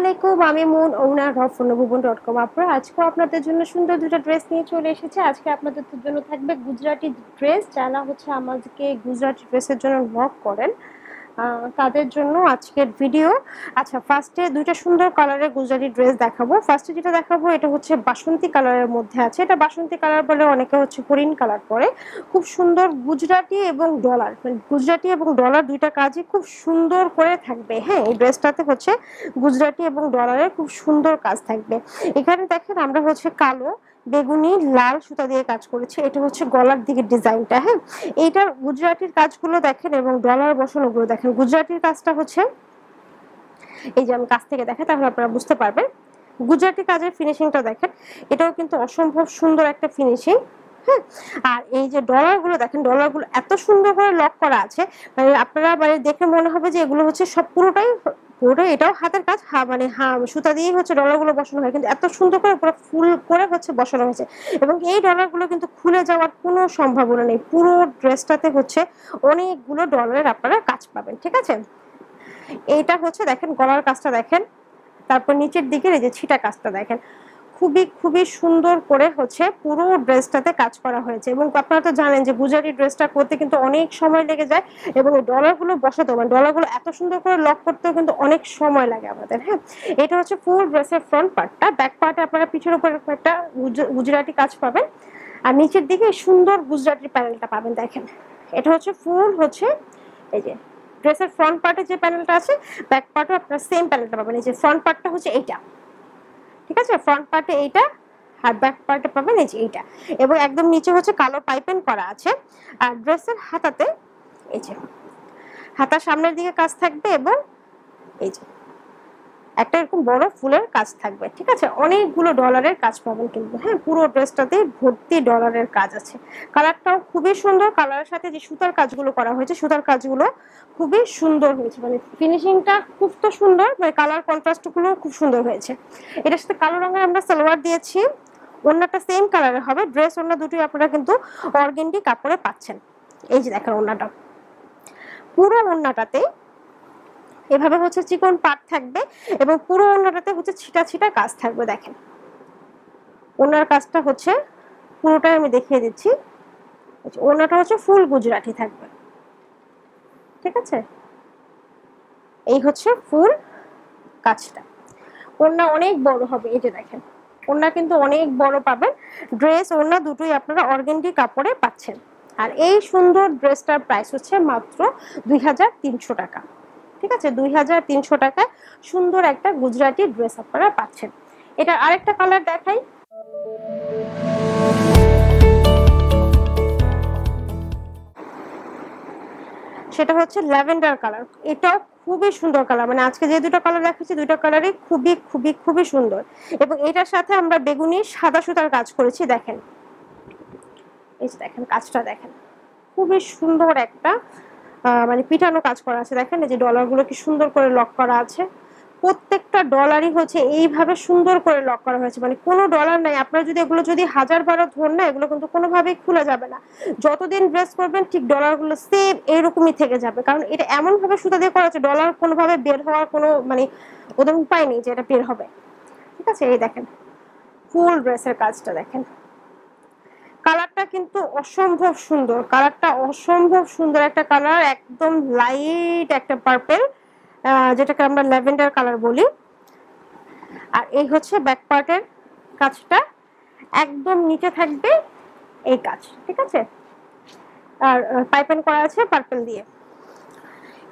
আলাইকুম, আমি moon owner of Phonebhuban dot com আপনারা আজকে আপনাদের জন্য সুন্দর দুটো ড্রেস নিয়ে চলে এসেছে। আজকে আপনাদের জন্য থাকবে গুজরাটি ড্রেস যারা হচ্ছে আমাদেরকে গুজরাটি ড্রেসের জন্য লক করেন তাদের জন্য আজকের ভিডিও আচ্ছা ফার্স্টে দুইটা সুন্দর কালারের গুজরাটি ড্রেস দেখাবো। ফার্স্টে যেটা দেখাবো, এটা হচ্ছে বাসন্তী কালারের মধ্যে আছে। এটা বাসন্তী কালার বলে অনেকে হচ্ছে হরিণ কালার পরে। খুব সুন্দর গুজরাটি এবং ডলার মানে গুজরাটি এবং ডলার দুইটা কাজই খুব সুন্দর করে থাকবে। হ্যাঁ এই ড্রেসটাতে হচ্ছে গুজরাটি এবং ডলারের খুব সুন্দর কাজ থাকবে। এখানে দেখেন, আমরা হচ্ছে কালো বেগুনি, লাল সুতা দিয়ে কাজ করেছে। এটা হচ্ছে গলার দিকে ডিজাইনটা হ্যাঁ? এইটার গুজরাটির কাজগুলো দেখেন এবং ডলার বসানোগুলো দেখেন। গুজরাটির কাজটা হচ্ছে, এই যে আমি কাছ থেকে দেখেন তাহলে আপনারা বুঝতে পারবেন। গুজরাটি কাজের ফিনিশিংটা দেখেন, এটাও কিন্তু অসম্ভব সুন্দর একটা ফিনিশিং হ্যাঁ? আর এই যে ডলারগুলো দেখেন, ডলারগুলো এত সুন্দর করে লক করা আছে মানে আপনারা মানে দেখে মনে হবে যে এগুলো হচ্ছে সব পুরোটাই পুরো এটাও হাতের কাজ? হা মানে হা সুতা দিয়েই হচ্ছে ডলারগুলো বসানো হয়। কিন্তু এত সুন্দর করে পুরো ফুল করে হচ্ছে বসানো হয়েছে। এবং এই ডলারগুলো কিন্তু খুলে যাওয়ার কোনো সম্ভাবনা নেই। পুরো ড্রেসটাতে হচ্ছে অনেকগুলো ডলারের আপনারা কাজ পাবেন, ঠিক আছে? এইটা হচ্ছে দেখেন, গলার কাজটা দেখেন। তারপর নিচের দিকের এই যে ছিটা কাজটা দেখেন। খুবই খুবই সুন্দর করে হচ্ছে পুরো ড্রেসটাতে কাজ করা হয়েছে। এবং আপনারা তো জানেন যে গুজারি ড্রেসটা করতে কিন্তু অনেক সময় লেগে যায় এবং ডলারগুলো বসাতে মানে ডলারগুলো এত সুন্দর করে লক করতেও কিন্তু অনেক সময় লাগে আমাদের হ্যাঁ? এটা হচ্ছে ফুল ড্রেসের ফ্রন্ট পার্টটা ব্যাক পার্টে আপনারা পিছের উপরে একটা গুজরাটি কাজ পাবেন। আর নিচের দিকে সুন্দর গুজরাটির প্যানেলটা পাবেন, দেখেন। এটা হচ্ছে ফুল হচ্ছে এই যে ড্রেসের ফ্রন্ট পার্টে যে প্যানেলটা আছে ব্যাক পার্টও আপনারা সেম প্যানেলটা পাবেন। এই যে ফ্রন্ট পার্টটা হচ্ছে এইটা। ঠিক আছে? ফ্রন্ট পার্টে এইটা আর ব্যাক পার্টে পাবেন এই যে এইটা। এবং একদম নিচে হচ্ছে কালো পাইপেন করা আছে। আর ড্রেসের হাতাতে এই যে, হাতার সামনের দিকে কাজ থাকবে এবং এই যে। একটা এরকম বড় ফুলের কাজ থাকবে, ঠিক আছে? অনেকগুলো ডলারের কাজ পাবেন কিন্তু হ্যাঁ? পুরো ড্রেসটাতে ভর্তি ডলারের কাজ আছে। কালারটাও খুবই সুন্দর। কালারের সাথে যে সুতার কাজগুলো করা হয়েছে, সুতার কাজগুলো খুবই সুন্দর হয়েছে। মানে ফিনিশিংটা খুব তো সুন্দর মানে কালার কন্ট্রাস্টগুলো খুব সুন্দর হয়েছে। এটার সাথে কালো রঙের আমরা সালোয়ার দিয়েছি। ওনাটা সেম কালারের হবে। ড্রেস ওনা দুটোই আপনারা কিন্তু অর্গেন্ডি কাপড়ে পাচ্ছেন। এই যে দেখেন ওনাটা পুরো ওনাটাতে এভাবে হচ্ছে চিকন পাট থাকবে এবং পুরো ওনাটাতে হচ্ছে ছিটা ছিটা কাজ থাকবে, দেখেন। ওনার কাজটা হচ্ছে, পুরোটাই আমি দেখিয়ে দিচ্ছি। ওনাটা হচ্ছে ফুল গুজরাটি থাকবে। ঠিক আছে? এই হচ্ছে ফুল কাজটা। ওনা অনেক বড় হবে, এই যে দেখেন। ওনা কিন্তু অনেক বড় পাবেন। ড্রেস ওনা দুটোই আপনারা অর্গেন্ডি কাপড়ে পাচ্ছেন। আর এই সুন্দর ড্রেসটার প্রাইস হচ্ছে মাত্র দুই হাজার তিনশো টাকা। ঠিক আছে? দুই হাজার তিনশো টাকায় সুন্দর একটা গুজরাটি ড্রেস আপনারা পাচ্ছেন। এটার আরেকটা কালার দেখাই। সেটা হচ্ছে ল্যাভেন্ডার কালার। এটাও খুবই সুন্দর কালার। মানে আজকে যে দুটো কালার দেখাচ্ছি, দুটো কালারই খুবই খুবই খুবই সুন্দর। এবং এটার সাথে আমরা বেগুনি সাদা সুতার কাজ করেছি, দেখেন। এই দেখেন, কাজটা দেখেন। খুবই সুন্দর একটা মানে পিঠানো কাজ করা আছে। দেখেন এই যে ডলারগুলো কি সুন্দর করে লক করা আছে। প্রত্যেকটা ডলারই হচ্ছে এইভাবে সুন্দর করে লক করা হয়েছে। মানে কোনো ডলার নাই। আপনারা যদি এগুলো যদি হাজার বারো ধর না, এগুলো কিন্তু কোনোভাবেই খোলা যাবে না। যতদিন ড্রেস করবেন, ঠিক ডলারগুলো সেম এরকমই থেকে যাবে। কারণ এটা এমনভাবে সুতা দিয়ে করা আছে ডলার কোনোভাবে বের হওয়ার কোনো মানে ওদের উপায় নেই যে এটা বের হবে। ঠিক আছে? এই দেখেন ফুল ড্রেসের কাজটা দেখেন। কিন্তু অসম্ভব সুন্দর। কালারটা অসম্ভব সুন্দর একটা কালার, একদম লাইট একটা পার্পেল যেটাকে আমরা ল্যাভেন্ডার কালার বলি। আর এই হচ্ছে ব্যাক পার্টের কাজটা। একদম নিচে থাকবে এই কাজ, ঠিক আছে? আর পাইপেন করা আছে পার্পেল দিয়ে।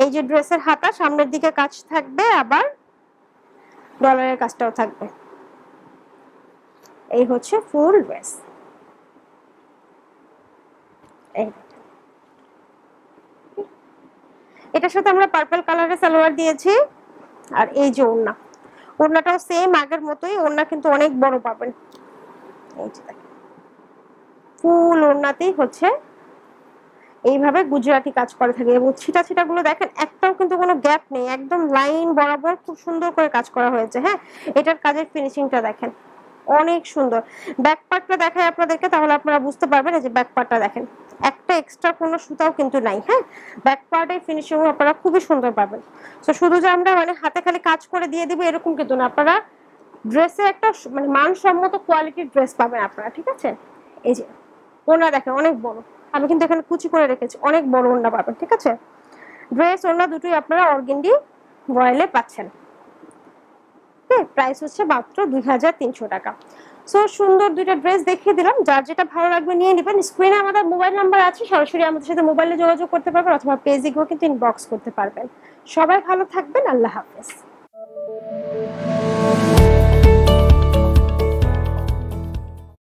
এই যে ড্রেসের হাতা, সামনের দিকে কাজ থাকবে, আবার ডলারের কাজটাও থাকবে। এই হচ্ছে ফুল ড্রেস এটার সাথে আমরা পার্পল কালারের সালোয়ার দিয়েছি, আর এই যে ওড়না। ওড়নাটাও সেম আগের মতোই, ওড়না কিন্তু অনেক বড় পাবেন। এই যে ফুল ওড়নাতেই হচ্ছে। এইভাবে গুজরাটি কাজ করে থাকে। এবং ছিটা ছিটা গুলো দেখেন, একটাও কিন্তু কোনো গ্যাপ নেই। একদম লাইন বরাবর খুব সুন্দর করে কাজ করা হয়েছে হ্যাঁ? এটার কাজের ফিনিশিংটা দেখেন। অনেক সুন্দর। ব্যাক পার্টটা দেখায় আপনাদেরকে, তাহলে আপনারা বুঝতে পারবেন। যে ব্যাক পার্টটা দেখেন। একটা এক্সট্রা কোনো সুতাও কিন্তু নাই হ্যাঁ? ব্যাক পার্টের ফিনিশিং আপনারা খুবই সুন্দর পাবেন। তো শুধু যে আমরা মানে হাতে খালি কাজ করে দিয়ে দিব এরকম কিন্তু না, আপনারা ড্রেসে একটা মানে মানসম্মত কোয়ালিটির ড্রেস পাবেন আপনারা, ঠিক আছে? এই যে ওনা দেখেন, অনেক বড়। আমি কিন্তু এখানে কুচি করে রেখেছি, অনেক বড় ওনা পাবেন, ঠিক আছে? ড্রেস ওনা দুটোই আপনারা অর্গেন্ডি রয়্যালে পাচ্ছেন। প্রাইস হচ্ছে মাত্র দুই হাজার তিনশো টাকা। সো সুন্দর দুইটা ড্রেস দেখিয়ে দিলাম। যার যেটা ভালো লাগবে নিয়ে নেবেন। স্ক্রিনে আমাদের মোবাইল নাম্বার আছে। সরাসরি আমাদের সাথে মোবাইলে যোগাযোগ করতে পারবেন অথবা পেজে গিয়েও কিন্তু ইনবক্স করতে পারবেন। সবাই ভালো থাকবেন। আল্লাহ হাফেজ।